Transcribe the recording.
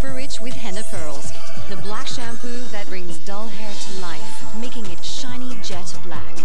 Super Rich with Henna Pearls, the black shampoo that brings dull hair to life, making it shiny jet black.